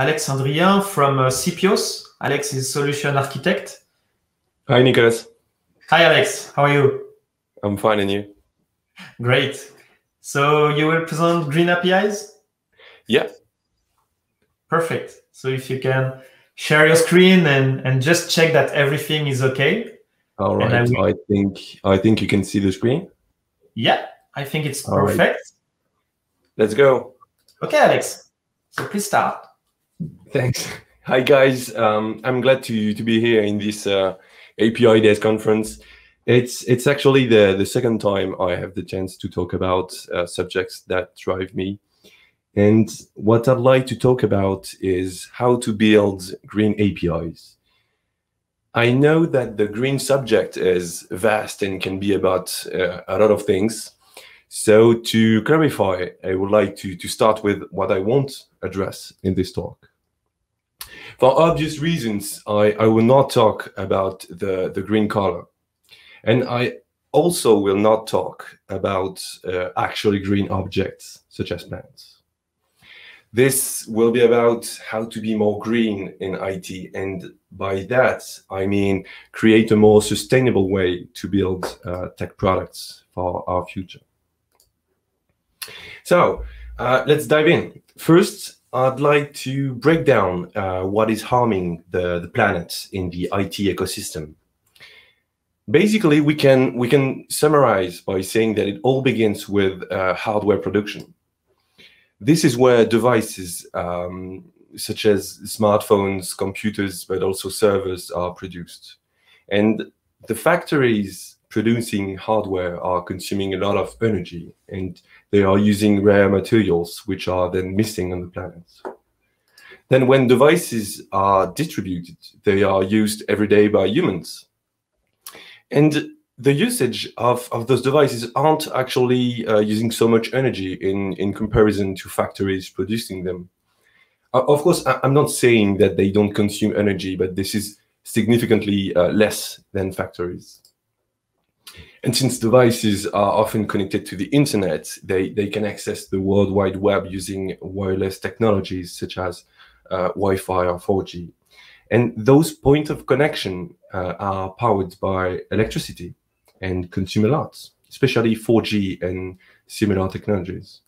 Alex Adrien from uh, Sipios. Alex is solution architect. Hi, Nicholas. Hi, Alex. How are you? I'm fine, and you? Great. So you will present Green APIs? Yeah. Perfect. So if you can share your screen and, and just check that everything is okay. All right. I, will... I, think I think you can see the screen. Yeah, I think it's All perfect. Right. Let's go. Okay, Alex. So please start. Thanks. Hi guys. Um, I'm glad to to be here in this uh, API Days conference. It's it's actually the the second time I have the chance to talk about uh, subjects that drive me. And what I'd like to talk about is how to build green APIs. I know that the green subject is vast and can be about uh, a lot of things. So to clarify, I would like to, to start with what I won't address in this talk. For obvious reasons, I, I will not talk about the, the green color. And I also will not talk about uh, actually green objects, such as plants. This will be about how to be more green in IT. And by that, I mean create a more sustainable way to build uh, tech products for our future. So uh, let's dive in. First, I'd like to break down uh, what is harming the, the planet in the IT ecosystem. Basically, we can, we can summarize by saying that it all begins with uh, hardware production. This is where devices um, such as smartphones, computers, but also servers are produced. And the factories producing hardware are consuming a lot of energy and they are using rare materials which are then missing on the planet. Then when devices are distributed, they are used every day by humans. And the usage of, of those devices aren't actually uh, using so much energy in, in comparison to factories producing them. Uh, of course, I, am not saying that they don't consume energy, but this is significantly uh, less than factories. And since devices are often connected to the internet, they, they can access the World Wide Web using wireless technologies such as uh, Wi-Fi or 4G. And those points of connection uh, are powered by electricity and consume a lot, especially 4G and similar technologies.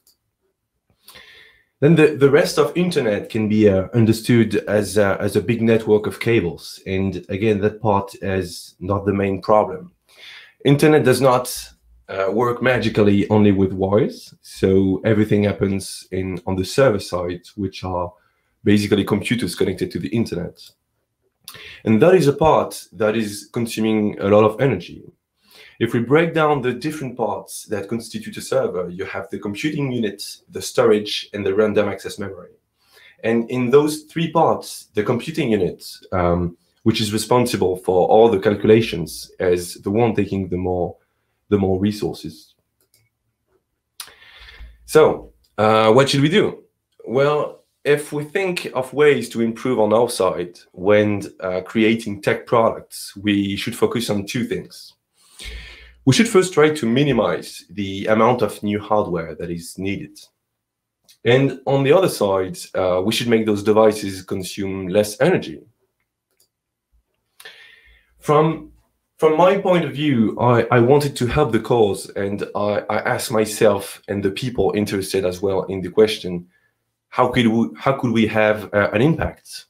Then the, the rest of internet can be uh, understood as, uh, as a big network of cables. And again, that part is not the main problem. Internet does not uh, work magically only with wires. So everything happens in on the server side, which are basically computers connected to the internet. And that is a part that is consuming a lot of energy. If we break down the different parts that constitute a server, you have the computing unit, the storage, and the random access memory. And in those three parts, the computing unit, um, which is responsible for all the calculations, as the one taking the more, the more resources. So uh, what should we do? Well, if we think of ways to improve on our side when uh, creating tech products, we should focus on two things we should first try to minimize the amount of new hardware that is needed. And on the other side, uh, we should make those devices consume less energy. From, from my point of view, I, I wanted to help the cause and I, I asked myself and the people interested as well in the question, how could we, how could we have uh, an impact?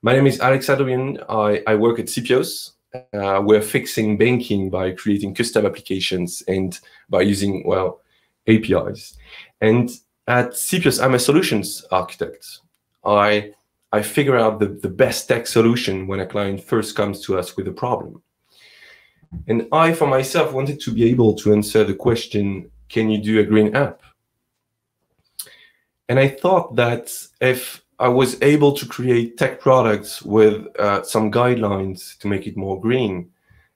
My name is Alex Adrien. I, I work at Sipios, uh, we're fixing banking by creating custom applications and by using, well, APIs. And at Sipios, I'm a solutions architect. I, I figure out the, the best tech solution when a client first comes to us with a problem. And I, for myself, wanted to be able to answer the question, can you do a green app? And I thought that if I was able to create tech products with uh, some guidelines to make it more green,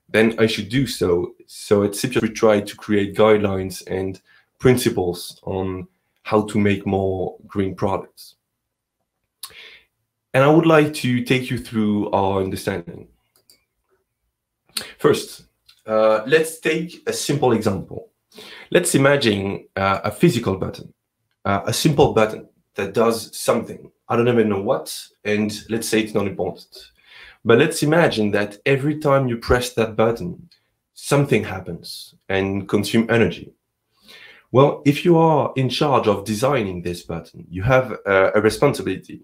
then I should do so. So at Sipios, we try to create guidelines and principles on how to make more green products. And I would like to take you through our understanding. First, uh, let's take a simple example. Let's imagine uh, a physical button, uh, a simple button that does something I don't even know what, and let's say it's not important. But let's imagine that every time you press that button, something happens and consume energy. Well, if you are in charge of designing this button, you have a, a responsibility.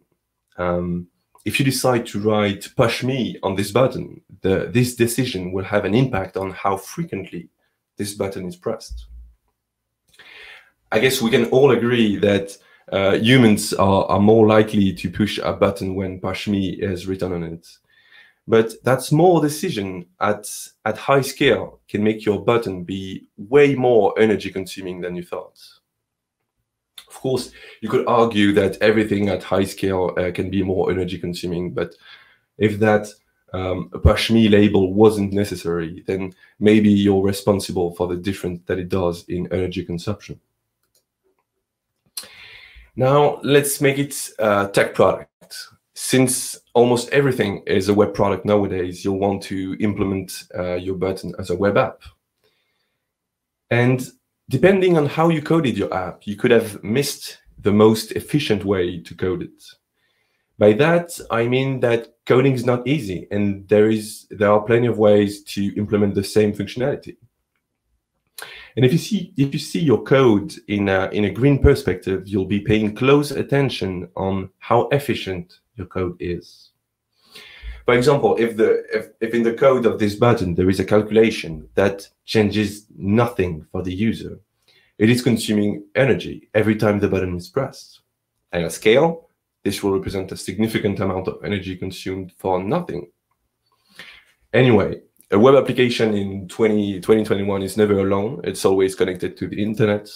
Um, if you decide to write push me on this button, the, this decision will have an impact on how frequently this button is pressed. I guess we can all agree that uh, humans are, are more likely to push a button when push me is written on it. But that small decision at, at high scale can make your button be way more energy consuming than you thought. Of course, you could argue that everything at high scale uh, can be more energy consuming, but if that um, push me label wasn't necessary, then maybe you're responsible for the difference that it does in energy consumption. Now let's make it a tech product. Since almost everything is a web product nowadays, you'll want to implement uh, your button as a web app. And depending on how you coded your app, you could have missed the most efficient way to code it. By that, I mean that coding is not easy, and there is there are plenty of ways to implement the same functionality. And if you see if you see your code in a, in a green perspective, you'll be paying close attention on how efficient your code is. For example, if the if, if in the code of this button there is a calculation that changes nothing for the user, it is consuming energy every time the button is pressed. And a scale, this will represent a significant amount of energy consumed for nothing. Anyway, a web application in 20, 2021 is never alone. It's always connected to the internet.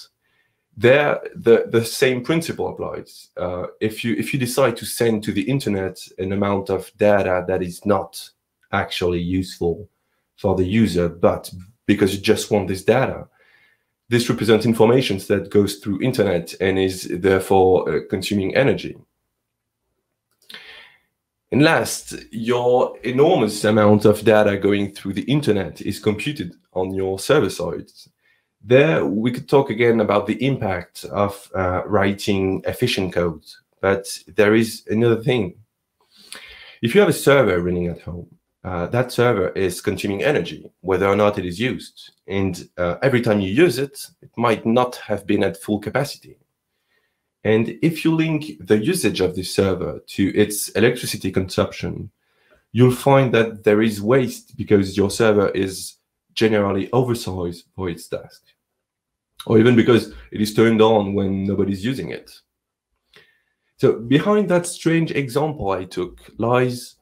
There, the, the same principle applies. Uh, if you if you decide to send to the internet an amount of data that is not actually useful for the user, but because you just want this data, this represents information that goes through internet and is therefore uh, consuming energy. And last, your enormous amount of data going through the internet is computed on your server side. There, we could talk again about the impact of uh, writing efficient code. But there is another thing. If you have a server running at home, uh, that server is consuming energy, whether or not it is used. And uh, every time you use it, it might not have been at full capacity. And if you link the usage of the server to its electricity consumption, you'll find that there is waste because your server is generally oversized for its task, or even because it is turned on when nobody's using it. So behind that strange example I took lies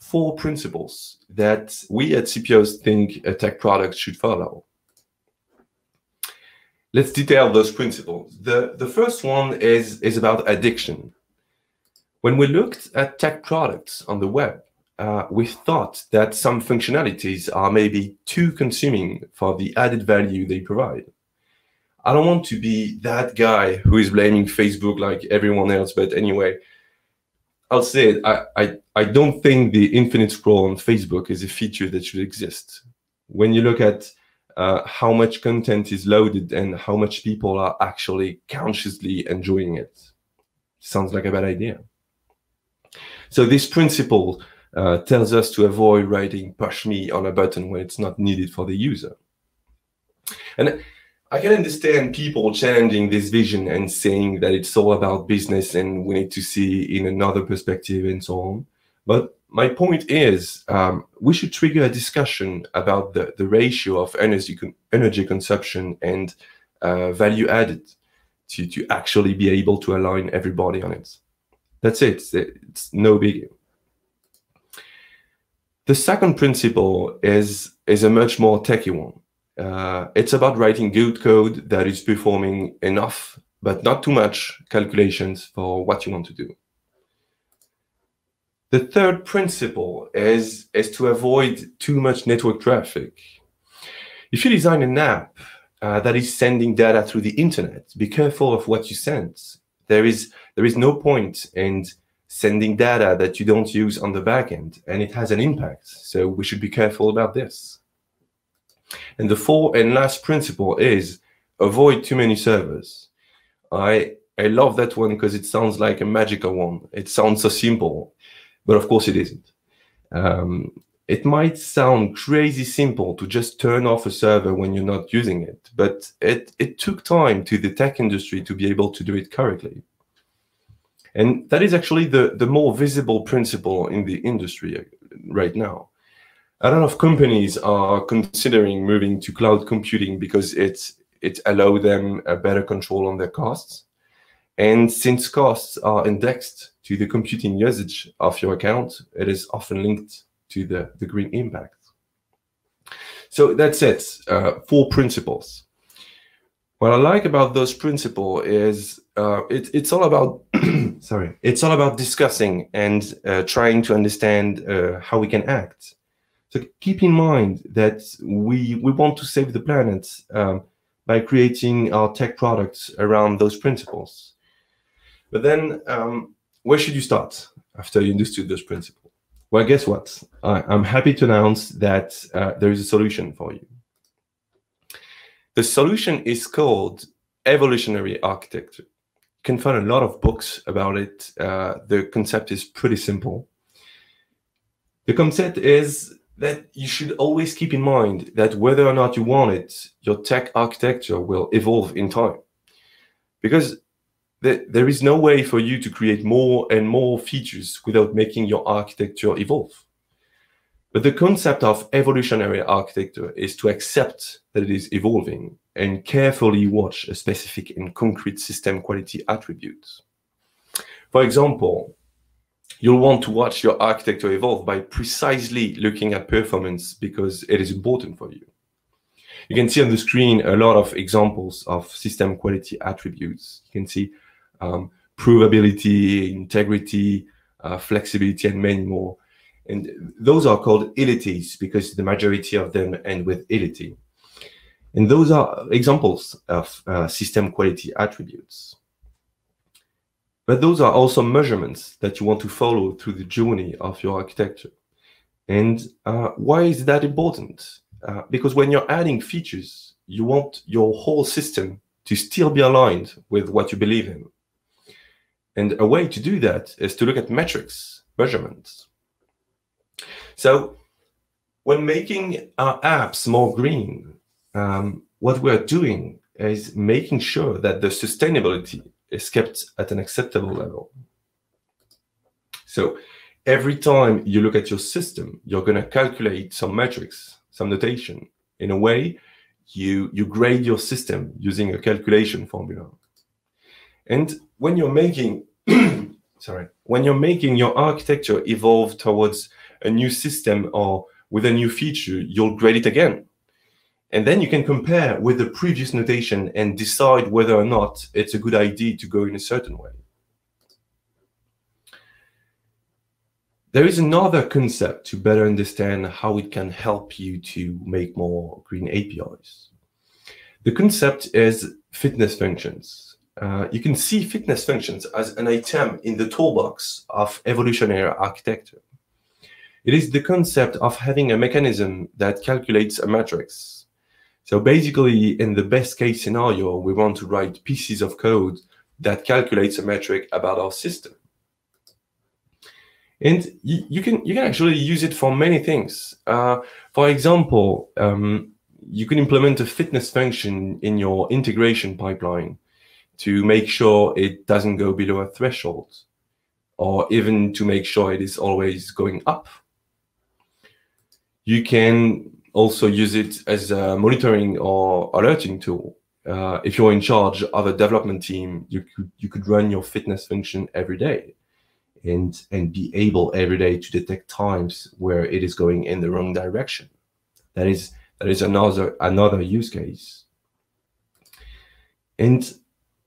four principles that we at Sipios think a tech product should follow let's detail those principles. The, the first one is, is about addiction. When we looked at tech products on the web, uh, we thought that some functionalities are maybe too consuming for the added value they provide. I don't want to be that guy who is blaming Facebook like everyone else, but anyway, I'll say it. I, I, I don't think the infinite scroll on Facebook is a feature that should exist. When you look at uh, how much content is loaded and how much people are actually consciously enjoying it. Sounds like a bad idea. So this principle uh, tells us to avoid writing push me on a button when it's not needed for the user. And I can understand people challenging this vision and saying that it's all about business and we need to see in another perspective and so on. But my point is um, we should trigger a discussion about the, the ratio of energy energy consumption and uh, value added to, to actually be able to align everybody on it. That's it. It's no biggie. The second principle is is a much more techy one. Uh, it's about writing good code that is performing enough, but not too much calculations for what you want to do. The third principle is, is to avoid too much network traffic. If you design an app uh, that is sending data through the internet, be careful of what you send. There is, there is no point in sending data that you don't use on the backend, and it has an impact. So we should be careful about this. And the fourth and last principle is avoid too many servers. I I love that one because it sounds like a magical one. It sounds so simple, but of course it isn't. Um, it might sound crazy simple to just turn off a server when you're not using it, but it, it took time to the tech industry to be able to do it correctly. And that is actually the, the more visible principle in the industry uh, right now. A lot of companies are considering moving to cloud computing because it's it allows them a better control on their costs. And since costs are indexed to the computing usage of your account, it is often linked to the, the green impact. So that's it, uh, four principles. What I like about those principles is uh, it, it's all about, sorry, it's all about discussing and uh, trying to understand uh, how we can act. So keep in mind that we, we want to save the planet um, by creating our tech products around those principles. But then um, where should you start after you understood those principles? Well, guess what? I, am happy to announce that uh, there is a solution for you. The solution is called evolutionary architecture. You can find a lot of books about it. Uh, the concept is pretty simple. The concept is that you should always keep in mind that whether or not you want it, your tech architecture will evolve in time. Because there is no way for you to create more and more features without making your architecture evolve. But the concept of evolutionary architecture is to accept that it is evolving and carefully watch a specific and concrete system quality attribute. For example, you'll want to watch your architecture evolve by precisely looking at performance because it is important for you. You can see on the screen a lot of examples of system quality attributes. You can see um, provability, integrity, uh, flexibility, and many more. And those are called ilities because the majority of them end with ility. And those are examples of uh, system quality attributes. But those are also measurements that you want to follow through the journey of your architecture. And uh, why is that important? Uh, because when you're adding features, you want your whole system to still be aligned with what you believe in. And a way to do that is to look at metrics, measurements. So when making our apps more green, um, what we're doing is making sure that the sustainability is kept at an acceptable level. So every time you look at your system, you're going to calculate some metrics, some notation. In a way, you, you grade your system using a calculation formula. And when you're making sorry when you're making your architecture evolve towards a new system or with a new feature you'll grade it again and then you can compare with the previous notation and decide whether or not it's a good idea to go in a certain way there is another concept to better understand how it can help you to make more green apis the concept is fitness functions uh, you can see fitness functions as an item in the toolbox of evolutionary architecture. It is the concept of having a mechanism that calculates a matrix. So basically, in the best case scenario, we want to write pieces of code that calculates a metric about our system. And you, can you can actually use it for many things. Uh, for example, um, you can implement a fitness function in your integration pipeline to make sure it doesn't go below a threshold or even to make sure it is always going up. You can also use it as a monitoring or alerting tool. Uh, if you're in charge of a development team, you could you could run your fitness function every day and and be able every day to detect times where it is going in the wrong direction. That is that is another another use case. And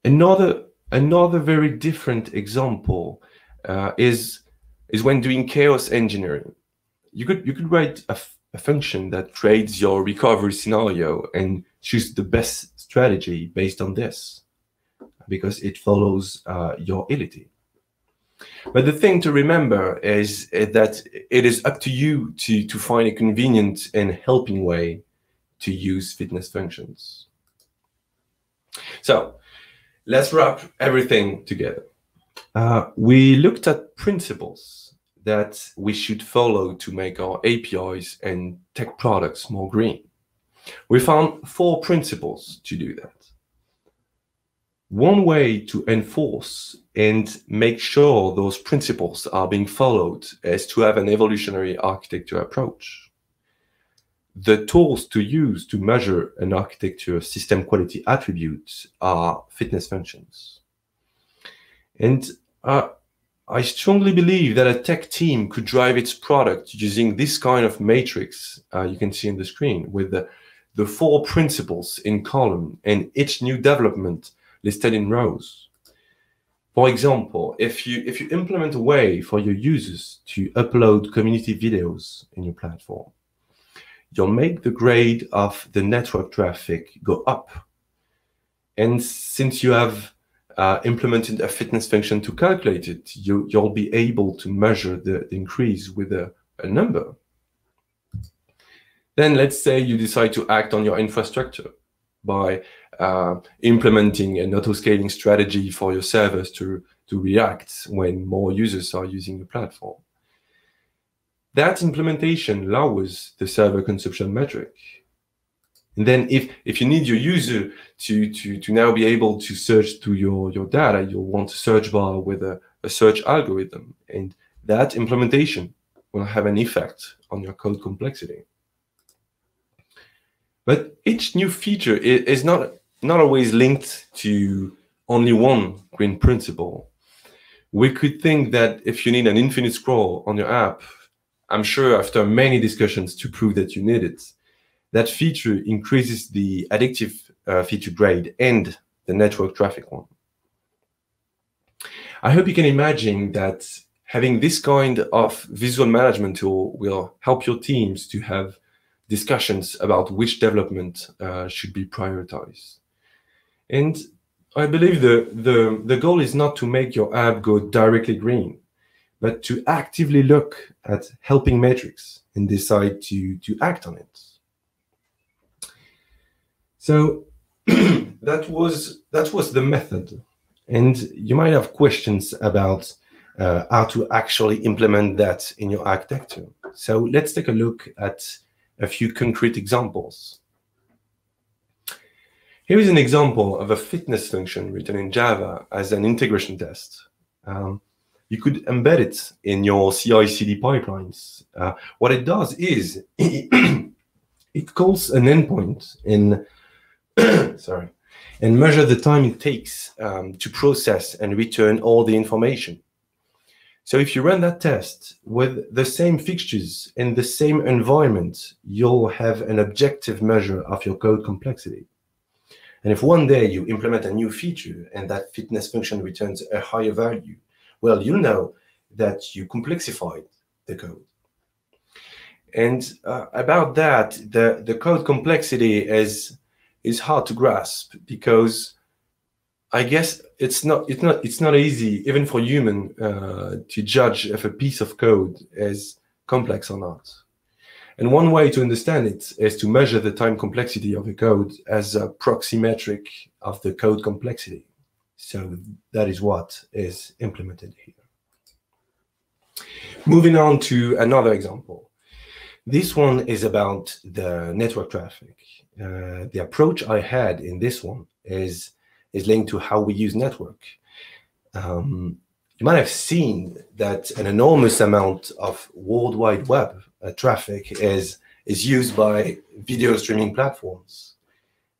Another another very different example uh, is is when doing chaos engineering. You could you could write a, function that creates your recovery scenario and choose the best strategy based on this because it follows uh, your ility. But the thing to remember is, is that it is up to you to, to find a convenient and helping way to use fitness functions. So let's wrap everything together. Uh, we looked at principles that we should follow to make our APIs and tech products more green. We found four principles to do that. One way to enforce and make sure those principles are being followed is to have an evolutionary architecture approach. The tools to use to measure an architecture system quality attributes are fitness functions. And uh, I strongly believe that a tech team could drive its product using this kind of matrix uh, you can see on the screen with the, the four principles in column and each new development listed in rows. For example, if you if you implement a way for your users to upload community videos in your platform, you'll make the grade of the network traffic go up. And since you have uh, implemented a fitness function to calculate it, you, you'll be able to measure the, the increase with a, a number. Then let's say you decide to act on your infrastructure by uh, implementing an auto-scaling strategy for your servers to, to react when more users are using the platform. That implementation lowers the server consumption metric. And then if, if you need your user to, to, to now be able to search through your, your data, you'll want a search bar with a, a search algorithm. And that implementation will have an effect on your code complexity. But each new feature is not not always linked to only one green principle. We could think that if you need an infinite scroll on your app, I'm sure after many discussions to prove that you need it, that feature increases the addictive uh, feature grade and the network traffic one. I hope you can imagine that having this kind of visual management tool will help your teams to have discussions about which development uh, should be prioritized. And I believe the, the, the goal is not to make your app go directly green, but to actively look at helping metrics and decide to, to act on it. So that was that was the method. And you might have questions about uh, how to actually implement that in your architecture. So let's take a look at a few concrete examples. Here is an example of a fitness function written in Java as an integration test. Um, you could embed it in your CI/CD pipelines. Uh, what it does is it calls an endpoint in sorry and measure the time it takes um, to process and return all the information. So if you run that test with the same fixtures in the same environment, you'll have an objective measure of your code complexity. And if one day you implement a new feature and that fitness function returns a higher value, well, you know that you complexified the code. And uh, about that, the, the code complexity is is hard to grasp because I guess it's not it's not it's not easy even for human uh, to judge if a piece of code is complex or not. And one way to understand it is to measure the time complexity of a code as a proxy metric of the code complexity. So that is what is implemented here. Moving on to another example. This one is about the network traffic. Uh, the approach I had in this one is, is linked to how we use network. Um, you might have seen that an enormous amount of World Wide Web uh, traffic is is used by video streaming platforms.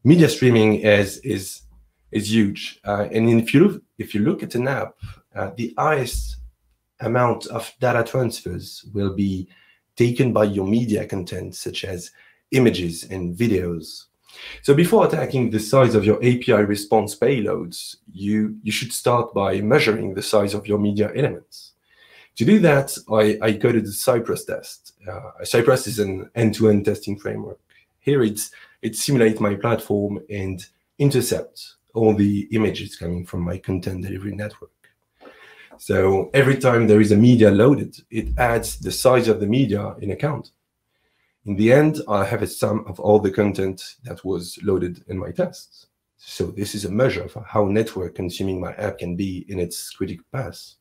Media streaming is is is huge, uh, and if you look, if you look at an app, uh, the highest amount of data transfers will be taken by your media content, such as images and videos. So before attacking the size of your API response payloads, you, you should start by measuring the size of your media elements. To do that, I, I coded the Cypress test. Uh, Cypress is an end-to-end testing framework. Here it's, it simulates my platform and intercepts all the images coming from my content delivery network. So every time there is a media loaded, it adds the size of the media in account. count. In the end, I have a sum of all the content that was loaded in my tests. So this is a measure of how network consuming my app can be in its critical path.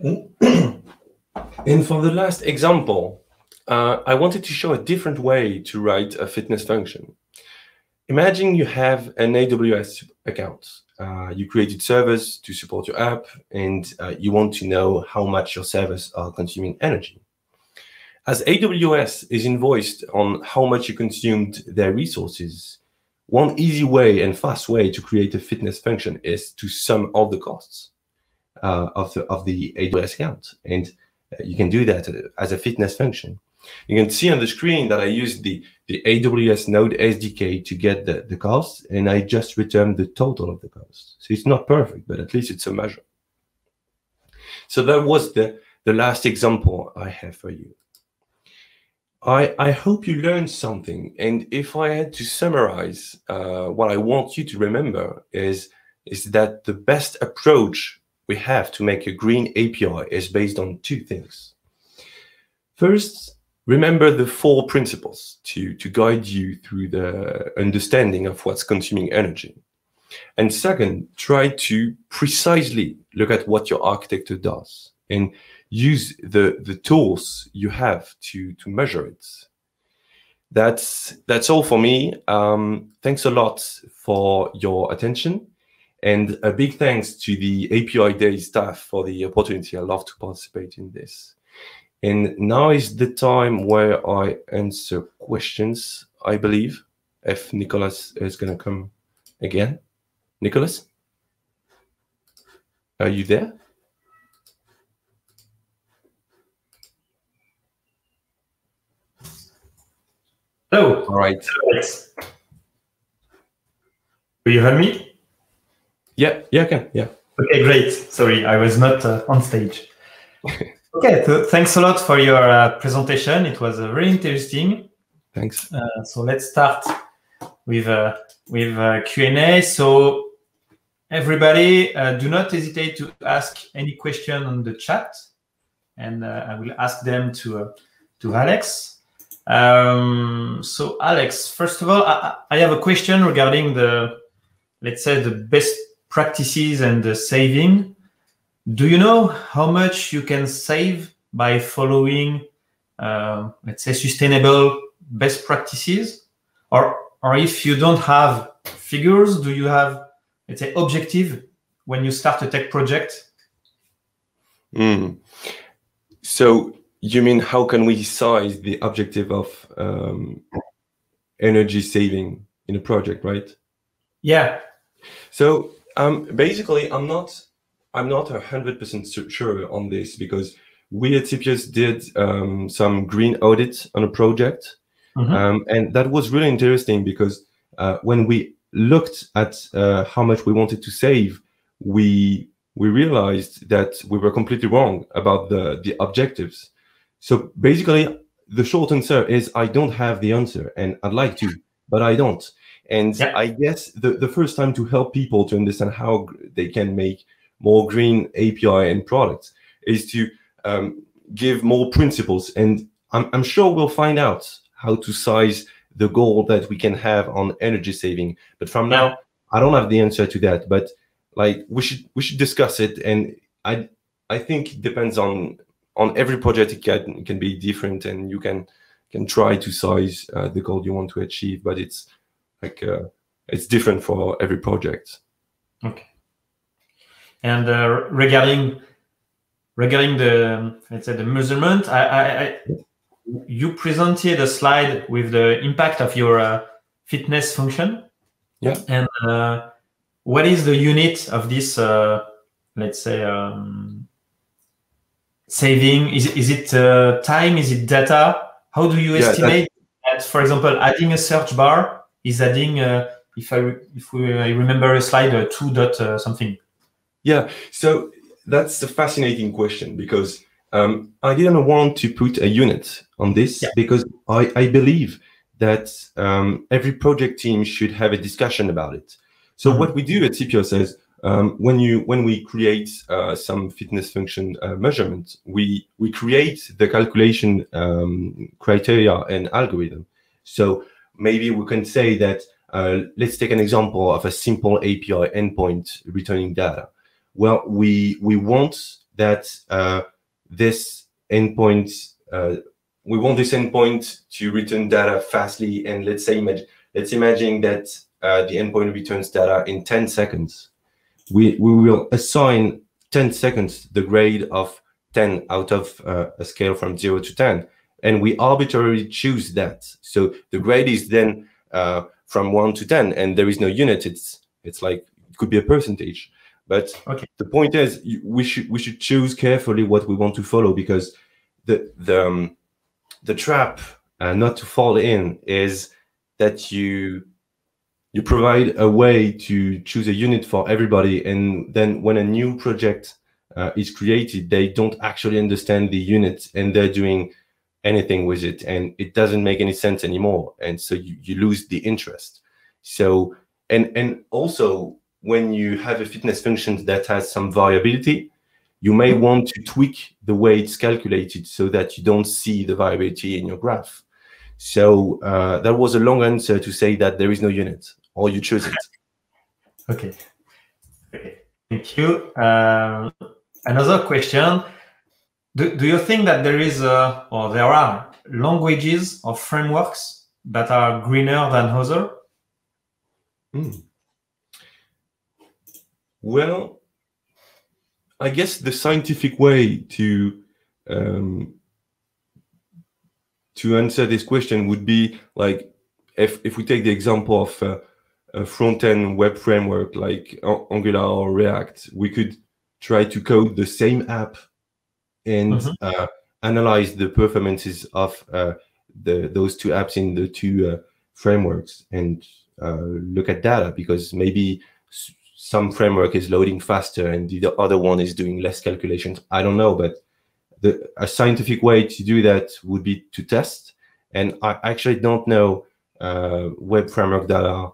and for the last example, uh, I wanted to show a different way to write a fitness function. Imagine you have an AWS account. Uh, you created servers to support your app, and uh, you want to know how much your servers are consuming energy. As AWS is invoiced on how much you consumed their resources, one easy way and fast way to create a fitness function is to sum all the costs uh, of, the, of the AWS account. And uh, you can do that as a fitness function. You can see on the screen that I used the, the AWS Node SDK to get the, the cost, and I just returned the total of the cost. So it's not perfect, but at least it's a measure. So that was the, the last example I have for you. I, I hope you learned something. And if I had to summarize uh, what I want you to remember is, is that the best approach we have to make a green API is based on two things. First, remember the four principles to, to guide you through the understanding of what's consuming energy. And second, try to precisely look at what your architecture does and use the, the tools you have to, to measure it. That's, that's all for me. Um, thanks a lot for your attention. And a big thanks to the API Day staff for the opportunity. I love to participate in this. And now is the time where I answer questions, I believe, if Nicholas is going to come again. Nicholas? Are you there? Hello. All right. Do you hear me? Yeah, yeah, I can. Yeah. Okay, great. Sorry, I was not uh, on stage. Okay, so thanks a lot for your uh, presentation. It was uh, very interesting. Thanks. Uh, so let's start with uh, with uh, Q and A. So everybody, uh, do not hesitate to ask any question on the chat, and I will ask them to to Alex. Um, so Alex, first of all, I, I have a question regarding the let's say the best practices and the saving do you know how much you can save by following, uh, let's say, sustainable best practices? Or, or if you don't have figures, do you have, let's say, objective when you start a tech project? Mm. So you mean how can we size the objective of um, energy saving in a project, right? Yeah. So um, basically, I'm not I'm not 100% sure on this because we at Sipios did um, some green audit on a project. Mm-hmm. Um, and that was really interesting because uh, when we looked at uh, how much we wanted to save, we we realized that we were completely wrong about the, the objectives. So basically, the short answer is I don't have the answer and I'd like to, but I don't. And yeah. I guess the, the first time to help people to understand how they can make more green API and products is to um, give more principles. And I'm, I'm sure we'll find out how to size the goal that we can have on energy saving. But from now, I don't have the answer to that. But like we should we should discuss it. And I I think it depends on on every project. It can can be different, and you can can try to size uh, the goal you want to achieve. But it's like uh, it's different for every project. Okay. And uh, regarding regarding the let's say the measurement, I, I, I, you presented a slide with the impact of your uh, fitness function. Yeah. And uh, what is the unit of this? Uh, let's say um, saving. Is is it uh, time? Is it data? How do you yeah, estimate that? For example, adding a search bar is adding. Uh, if I if we, I remember a slide, two dot something. Yeah, so that's a fascinating question because um, I didn't want to put a unit on this yeah. because I, I believe that um, every project team should have a discussion about it. So mm-hmm. what we do at Sipios is um, when you when we create uh, some fitness function uh, measurement, we we create the calculation um, criteria and algorithm. So maybe we can say that uh, let's take an example of a simple API endpoint returning data. Well, we we want that uh, this endpoint uh, we want this endpoint to return data fastly, and let's say let's imagine that uh, the endpoint returns data in 10 seconds. We we will assign 10 seconds the grade of 10 out of uh, a scale from 0 to 10 and we arbitrarily choose that. So the grade is then uh, from 1 to 10 and there is no unit. It's it's like it could be a percentage but okay. the point is we should we should choose carefully what we want to follow because the the um, the trap uh, not to fall in is that you you provide a way to choose a unit for everybody and then when a new project uh, is created they don't actually understand the unit and they're doing anything with it and it doesn't make any sense anymore and so you, you lose the interest so and and also when you have a fitness function that has some variability you may want to tweak the way it's calculated so that you don't see the variability in your graph. So uh, that was a long answer to say that there is no unit or you choose it. Okay. Okay. Thank you. Um, another question. Do, do you think that there is a, or there are languages or frameworks that are greener than other? Hmm. Well, I guess the scientific way to um, to answer this question would be like if if we take the example of uh, a front-end web framework like Angular or React, we could try to code the same app and mm-hmm. uh, analyze the performances of uh, the those two apps in the two uh, frameworks and uh, look at data because maybe some framework is loading faster and the other one is doing less calculations. I don't know, but the a scientific way to do that would be to test. And I actually don't know uh, web framework that are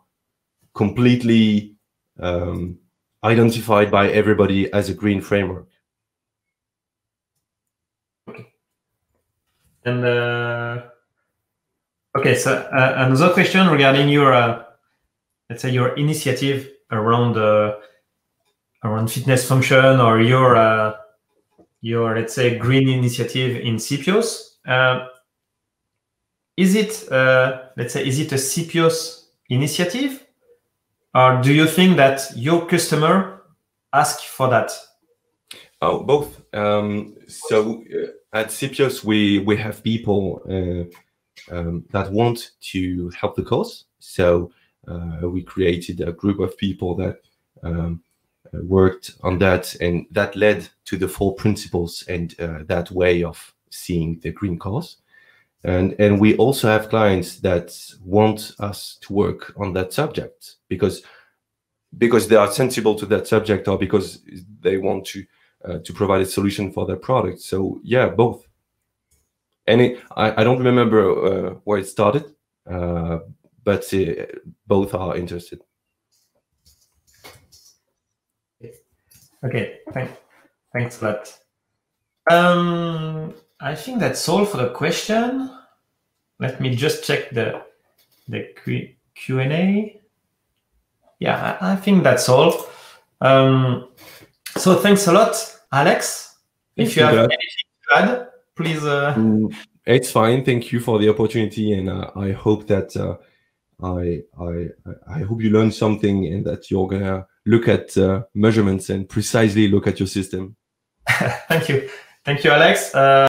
completely um, identified by everybody as a green framework. Okay. And uh, okay, so uh, another question regarding your, uh, let's say, your initiative around uh, around fitness function or your uh, your let's say green initiative in Sipios. Uh, is it uh, let's say is it a Sipios initiative, or do you think that your customer ask for that? Oh, both. Um, so uh, at Sipios, we we have people uh, um, that want to help the cause. So we created a group of people that um, uh, worked on that, and that led to the four principles and uh, that way of seeing the green cause. And and we also have clients that want us to work on that subject because because they are sensible to that subject or because they want to uh, to provide a solution for their product. So yeah, both. And it, I, I don't remember uh, where it started, uh, but uh, both are interested. Okay, thank, thanks a lot. Um, I think that's all for the question. Let me just check the the Q and A. Yeah, I, I think that's all. Um, so thanks a lot, Alex. If you have anything to add, please. Uh... Mm, it's fine. Thank you for the opportunity, and uh, I hope that uh, I I I hope you learned something and that you're gonna look at uh, measurements and precisely look at your system. Thank you. Thank you, Alex. Uh,